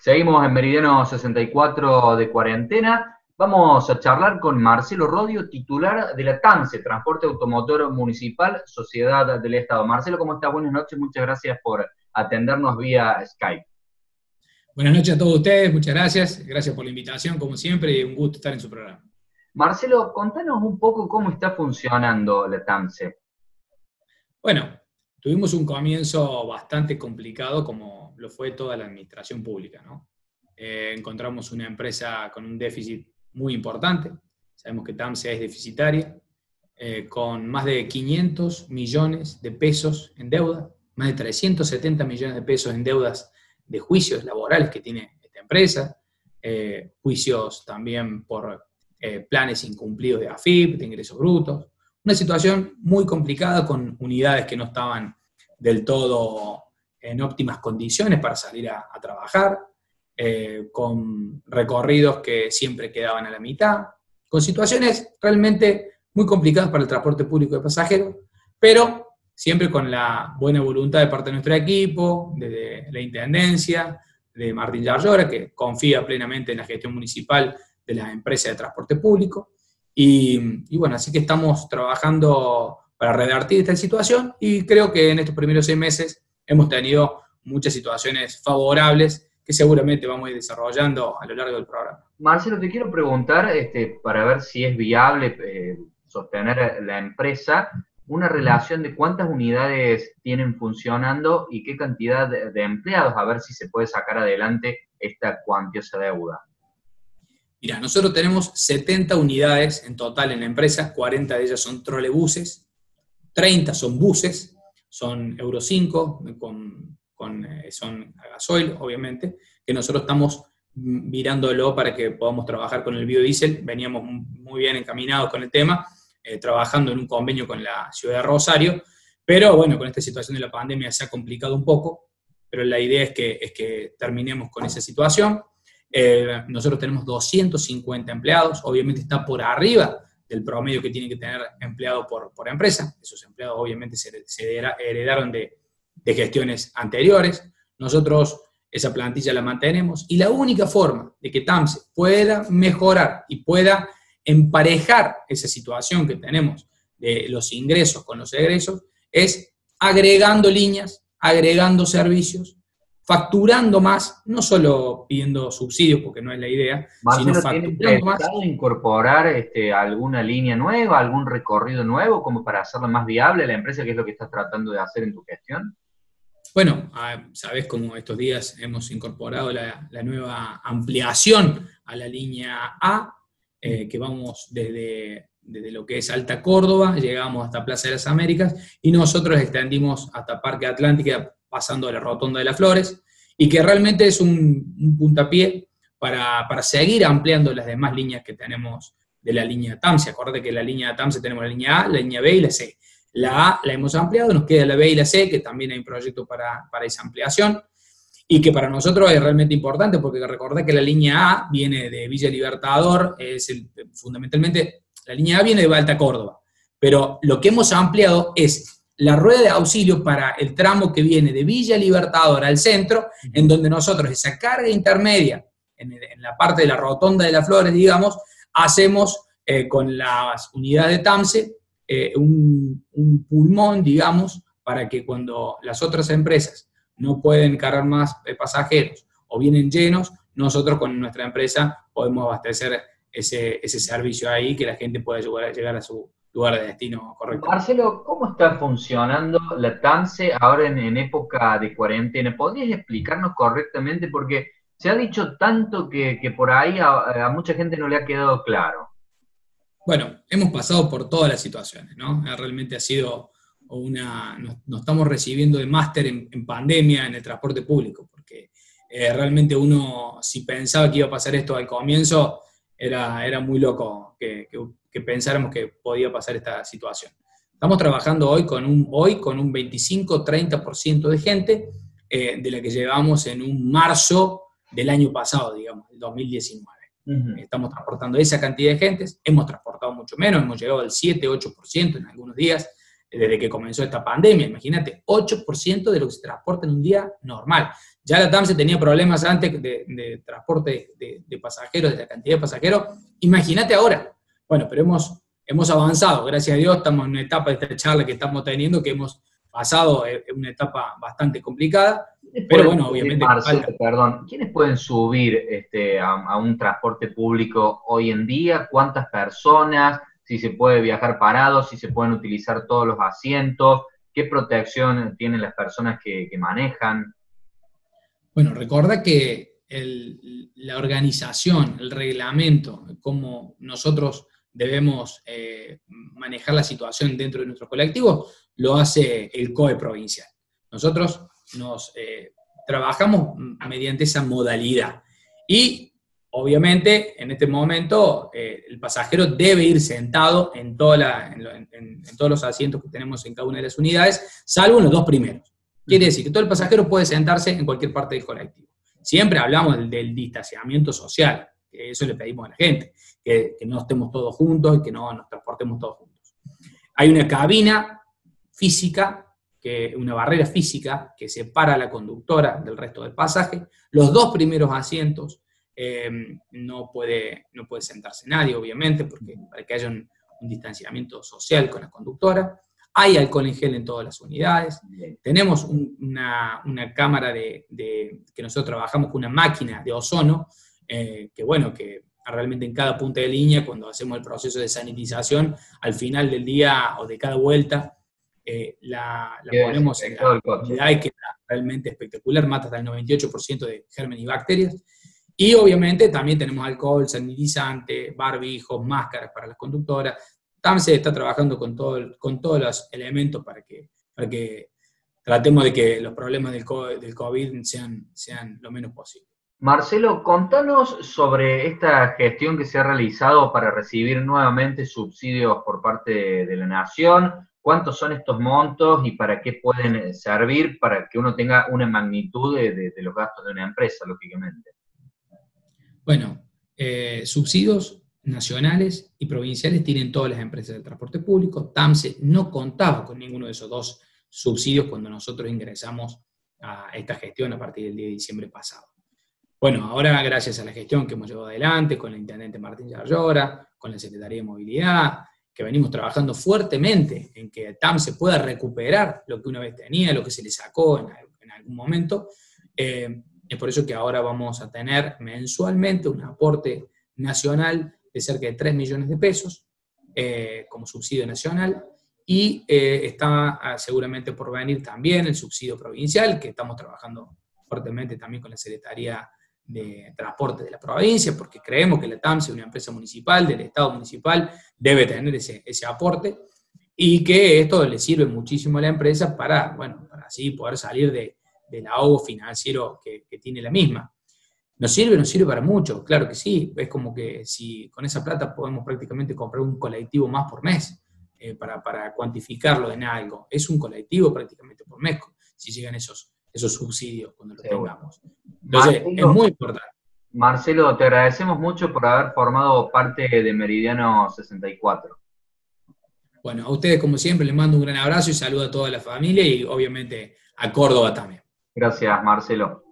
Seguimos en Meridiano 64 de cuarentena. Vamos a charlar con Marcelo Rodio, titular de la TANSE, Transporte Automotor Municipal, Sociedad del Estado. Marcelo, ¿cómo está? Buenas noches, muchas gracias por atendernos vía Skype. Buenas noches a todos ustedes, muchas gracias. Gracias por la invitación, como siempre, y un gusto estar en su programa. Marcelo, contanos un poco cómo está funcionando la TANSE. Bueno, tuvimos un comienzo bastante complicado como lo fue toda la administración pública. ¿no? Eh, encontramos una empresa con un déficit muy importante, sabemos que TAMSE es deficitaria, eh, con más de 500 millones de pesos en deuda, más de 370 millones de pesos en deudas de juicios laborales que tiene esta empresa, eh, juicios también por planes incumplidos de AFIP, de ingresos brutos, una situación muy complicada con unidades que no estaban del todo en óptimas condiciones para salir a, trabajar, eh, con recorridos que siempre quedaban a la mitad, con situaciones realmente muy complicadas para el transporte público de pasajeros, pero siempre con la buena voluntad de parte de nuestro equipo, de, la Intendencia, de Martín Yarlora, que confía plenamente en la gestión municipal de la empresa de transporte público. Y, bueno, así que estamos trabajando para revertir esta situación y creo que en estos primeros seis meses hemos tenido muchas situaciones favorables que seguramente vamos a ir desarrollando a lo largo del programa. Marcelo, te quiero preguntar, este, para ver si es viable eh, sostener la empresa, una relación de cuántas unidades tienen funcionando y qué cantidad de, empleados, a ver si se puede sacar adelante esta cuantiosa deuda. Mira, nosotros tenemos 70 unidades en total en la empresa, 40 de ellas son trolebuses, 30 son buses, son Euro 5, con, eh, son a gasoil, obviamente, que nosotros estamos mirándolo para que podamos trabajar con el biodiesel. Veníamos muy bien encaminados con el tema, eh, trabajando en un convenio con la ciudad de Rosario, pero bueno, con esta situación de la pandemia se ha complicado un poco, pero la idea es que, es que terminemos con esa situación. Eh, nosotros tenemos 250 empleados, obviamente está por arriba del promedio que tiene que tener empleado por, por empresa. Esos empleados obviamente se, heredaron de, gestiones anteriores. Nosotros esa plantilla la mantenemos y la única forma de que TAMSE pueda mejorar y pueda emparejar esa situación que tenemos de los ingresos con los egresos es agregando líneas, agregando servicios facturando más, no solo pidiendo subsidios, porque no es la idea, sino facturando más. incorporar este, alguna línea nueva, algún recorrido nuevo, como para hacerla más viable la empresa, que es lo que estás tratando de hacer en tu gestión? Bueno, ah, sabes cómo estos días hemos incorporado la, nueva ampliación a la línea A, eh, que vamos desde, desde lo que es Alta Córdoba, llegamos hasta Plaza de las Américas y nosotros extendimos hasta Parque Atlántica pasando a la Rotonda de las Flores, y que realmente es un, puntapié para, seguir ampliando las demás líneas que tenemos de la línea TAMSE. Acuérdate que la línea TAMSE tenemos la línea A, la línea B y la C. La A la hemos ampliado, nos queda la B y la C, que también hay un proyecto para, esa ampliación, y que para nosotros es realmente importante, porque recordad que la línea A viene de Villa Libertador, es fundamentalmente, la línea A viene de Alta Córdoba, pero lo que hemos ampliado es la rueda de auxilio para el tramo que viene de Villa Libertador al centro, en donde nosotros esa carga intermedia, en, la parte de la rotonda de las flores, digamos, hacemos eh, con las unidades de TAMSE eh, un, pulmón, digamos, para que cuando las otras empresas no pueden cargar más eh, pasajeros o vienen llenos, nosotros con nuestra empresa podemos abastecer ese, ese servicio ahí, que la gente pueda llegar a su, lugar de destino correcto. Marcelo, ¿cómo está funcionando la TANSE ahora en, época de cuarentena? ¿Podrías explicarnos correctamente? Porque se ha dicho tanto que, por ahí a, mucha gente no le ha quedado claro. Bueno, hemos pasado por todas las situaciones, ¿no? Realmente ha sido una. Nos, estamos recibiendo de máster en, pandemia en el transporte público, porque eh, realmente uno, si pensaba que iba a pasar esto al comienzo, era, era muy loco que, que que pensáramos que podía pasar esta situación. Estamos trabajando hoy con un, hoy con un 25-30% de gente eh, de la que llevamos en un marzo del año pasado, digamos, el 2019. Estamos transportando esa cantidad de gente, hemos transportado mucho menos, hemos llegado al 7-8% en algunos días, desde que comenzó esta pandemia. Imagínate, 8% de lo que se transporta en un día normal. Ya la TAMSE tenía problemas antes de, transporte de, pasajeros, de la cantidad de pasajeros. Imagínate ahora. Bueno, pero hemos, hemos avanzado, gracias a Dios, estamos en una etapa de esta charla que estamos teniendo, que hemos pasado en una etapa bastante complicada, pero bueno, obviamente... perdón, ¿quiénes pueden subir este, a, un transporte público hoy en día? ¿Cuántas personas? Si se puede viajar parado, si se pueden utilizar todos los asientos, ¿qué protección tienen las personas que, manejan? Bueno, recuerda que la organización, el reglamento, cómo nosotros debemos eh, manejar la situación dentro de nuestro colectivo, lo hace el COE provincial. Nosotros nos eh, trabajamos mediante esa modalidad. Y obviamente en este momento eh, el pasajero debe ir sentado en, toda en, todos los asientos que tenemos en cada una de las unidades, salvo en los dos primeros. Quiere decir que todo el pasajero puede sentarse en cualquier parte del colectivo. Siempre hablamos del, distanciamiento social, que eso le pedimos a la gente, que, que no estemos todos juntos y que no nos transportemos todos juntos. Hay una cabina física que una barrera física que separa a la conductora del resto del pasaje. Los dos primeros asientos eh, no, puede, no puede sentarse nadie, obviamente, porque para que haya un, distanciamiento social con la conductora. Hay alcohol en gel en todas las unidades. Tenemos una, cámara de, que nosotros trabajamos con una máquina de ozono, eh, que bueno, que realmente en cada punta de línea, cuando hacemos el proceso de sanitización, al final del día o de cada vuelta, eh, la, ponemos en la unidad y queda realmente espectacular, mata hasta el 98% de gérmenes y bacterias. Y obviamente también tenemos alcohol, sanitizante, barbijos, máscaras para las conductoras. TAMSE está trabajando con, todo, con todos los elementos para que, para que tratemos de que los problemas del COVID, sean, sean lo menos posible. Marcelo, contanos sobre esta gestión que se ha realizado para recibir nuevamente subsidios por parte de la Nación cuántos son estos montos y para qué pueden servir para que uno tenga una magnitud de, los gastos de una empresa, lógicamente. Bueno, eh, subsidios nacionales y provinciales tienen todas las empresas del transporte público. TAMSE no contaba con ninguno de esos dos subsidios cuando nosotros ingresamos a esta gestión a partir del día de diciembre pasado. Bueno, ahora gracias a la gestión que hemos llevado adelante con el intendente Martín Yarlora, con la Secretaría de Movilidad, que venimos trabajando fuertemente en que TAM se pueda recuperar lo que una vez tenía, lo que se le sacó en, algún momento. Eh, es por eso que ahora vamos a tener mensualmente un aporte nacional de cerca de 3 millones de pesos eh, como subsidio nacional. Y eh, está ah, seguramente por venir también el subsidio provincial, que estamos trabajando fuertemente también con la Secretaría de transporte de la provincia, porque creemos que la TAMS es una empresa municipal, del Estado municipal, debe tener ese, ese aporte, y que esto le sirve muchísimo a la empresa para, bueno, así poder salir de, del ahogo financiero que, tiene la misma. ¿Nos sirve? Nos sirve para mucho, claro que sí. Es como que si con esa plata podemos prácticamente comprar un colectivo más por mes, eh, para, para cuantificarlo en algo. Es un colectivo prácticamente por mes, si llegan esos, esos subsidios cuando los tengamos. Entonces, es muy importante. Marcelo, te agradecemos mucho por haber formado parte de Meridiano 64. Bueno, a ustedes como siempre les mando un gran abrazo y saludo a toda la familia y obviamente a Córdoba también. Gracias, Marcelo.